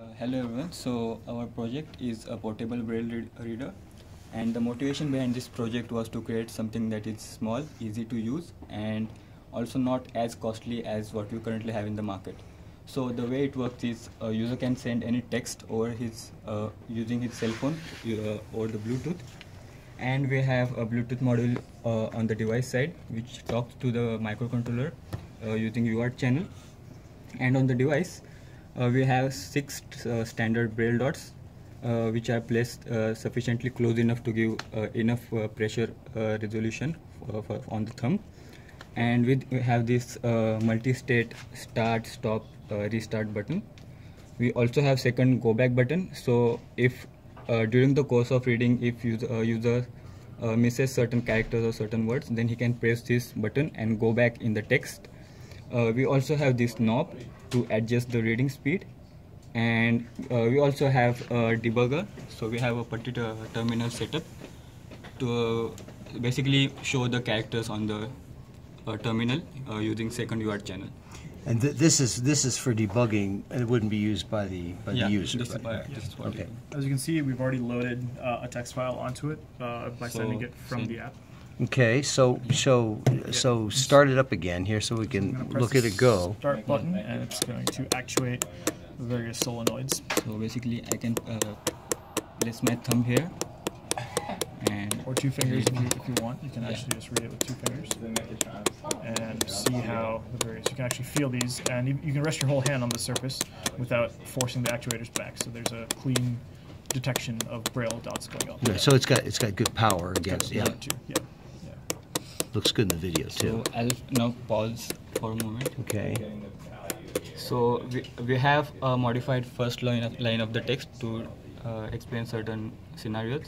Uh, hello everyone. So our project is a portable braille read- reader, and the motivation behind this project was to create something that is small, easy to use, and also not as costly as what we currently have in the market. So the way it works is a user can send any text over his uh, using his cell phone uh, over the Bluetooth, and we have a Bluetooth module uh, on the device side which talks to the microcontroller uh, using UART channel, and on the device we have six uh, standard braille dots uh, which are placed uh, sufficiently close enough to give uh, enough uh, pressure uh, resolution for, for, on the thumb. And we have this uh, multi-state start stop uh, restart button. We also have second go back button. So if uh, during the course of reading if user, uh, user uh, misses certain characters or certain words then he can press this button and go back in the text uh, we also have this knob to adjust the reading speed and uh, we also have a debugger so we have a particular terminal setup to uh, basically show the characters on the uh, terminal uh, using second UART channel And th- this is this is for debugging, and it wouldn't be used by the by the user. this, right? by- this is Okay. As you can see, we've already loaded uh, a text file onto it uh, by So, sending it from send- the app. Okay, so so so start it up again here, so we can look at it go. Start button, and it's going to actuate the various solenoids. so basically I can uh, place my thumb here and Or two fingers if you, if you want. You can actually just read it with two fingers. And see how the various. You can actually feel these, and you, you can rest your whole hand on the surface without forcing the actuators back. So there's a clean detection of braille dots going on. Yeah, so it's got it's got good power again. Good Yeah, too. Yeah. Looks good in the video so too. I'll now pause for a moment Okay. So we, we have a modified first line of, line of the text to uh, explain certain scenarios.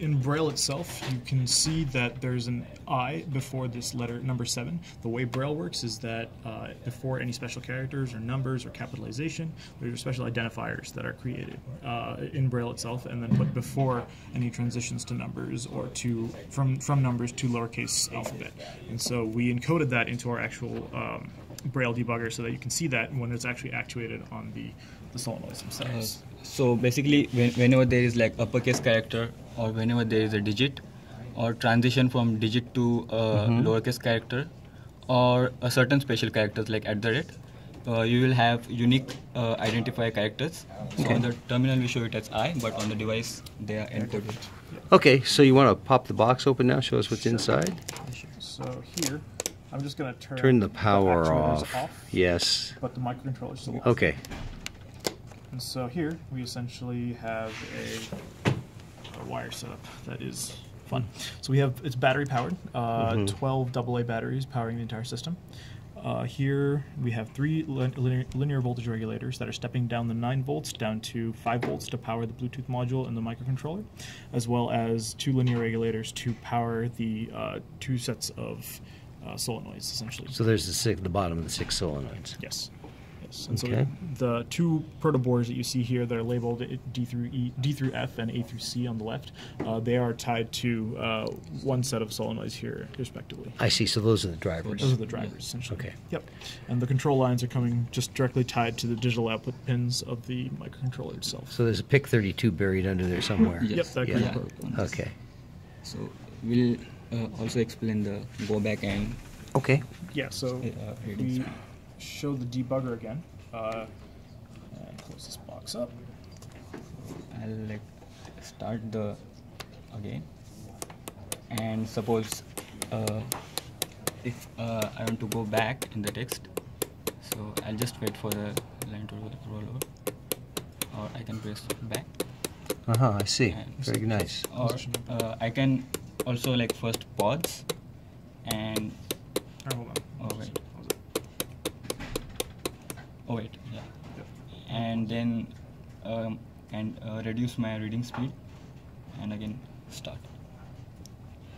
In Braille itself, you can see that there's an I before this letter number seven. The way Braille works is that uh, before any special characters or numbers or capitalization, there are special identifiers that are created uh, in Braille itself, and then put before any transitions to numbers or to from from numbers to lowercase alphabet. And so we encoded that into our actual um, Braille debugger so that you can see that when it's actually actuated on the the solenoids themselves. So basically, when, whenever there is like uppercase character or whenever there is a digit or transition from digit to uh, lowercase character or a certain special characters like at the rate, uh, you will have unique uh, identifier characters. So on the terminal we show it as I, but on the device they are encoded. Okay, so you want to pop the box open now? Show us what's inside. So here, I'm just going to turn Turn the power actuators off. Yes. but the microcontroller is still on. Okay. And so here we essentially have a, a wire setup that is fun. So we have it's battery powered, uh, Mhm. 12 AA batteries powering the entire system. Uh, here we have three linear, linear voltage regulators that are stepping down the 9 volts down to 5 volts to power the Bluetooth module and the microcontroller, as well as two linear regulators to power the uh, two sets of uh, solenoids, essentially. So there's the six, the bottom of the six solenoids. Yes. Yes. And Okay. so the two proto boards that you see here that are labeled D through E, D through F, and A through C on the left, uh, they are tied to uh, one set of solenoids here, respectively. I see. So those are the drivers. Those are the drivers, essentially. Okay. Yep. And the control lines are coming just directly tied to the digital output pins of the microcontroller itself. So there's a PIC 32 buried under there somewhere. Yes. Yep, that Yeah. Yeah. Okay. So we'll uh, also explain the go back and Okay. Yeah. So Uh, we speed. Show the debugger again. Uh, and close this box up. I'll like start the again and suppose uh, if uh, I want to go back in the text so I'll just wait for the line to roll, roll over or I can press back Uh huh. I see. and Very nice. or uh, I can also like first pause and wait yeah. yeah. and then um, and uh, reduce my reading speed and again start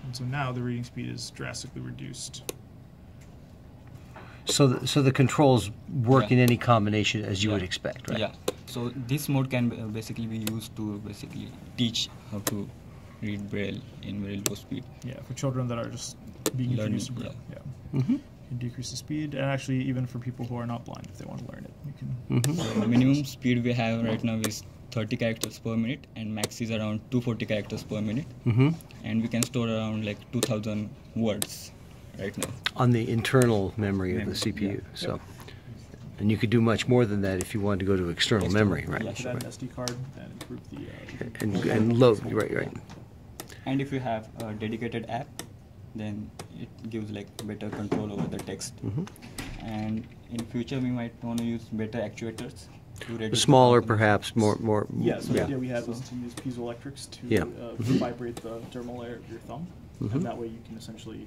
and so now the reading speed is drastically reduced so so the controls work yeah. in any combination as you yeah. would expect right yeah so this mode can uh, basically be used to basically teach how to read braille in very low speed yeah for children that are just being Learning, introduced to braille yeah, yeah. Mm -hmm can decrease the speed, and actually even for people who are not blind, if they want to learn it, you can. Mm-hmm. The minimum speed we have right now is 30 characters per minute, and max is around 240 characters per minute, Mm-hmm. and we can store around like 2,000 words right now. On the internal memory of the CPU. yeah. So, and you could do much more than that if you wanted to go to external External, memory, right? yeah, You could an SD card and improve the. Uh, And and load, right, right. And if you have a dedicated app, then it gives like better control over the text. Mhm. And in future, we might want to use better actuators to reduce. the Smaller, perhaps, more, more. Yeah, so yeah. the idea we have is to use piezoelectrics to Yeah. uh, Mhm. vibrate the dermal layer of your thumb, Mhm. and that way you can essentially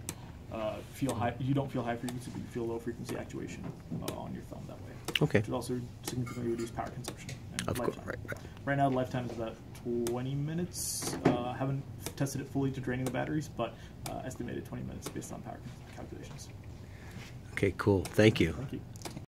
uh, feel high. You don't feel high frequency, but you feel low frequency actuation uh, on your thumb that way. Okay. it also significantly reduce power consumption. And Of course, right, right. Right now, the lifetime is about 20 minutes. Uh, tested it fully to draining the batteries, but uh, estimated 20 minutes based on power calculations. Okay, cool. Thank you. Thank you.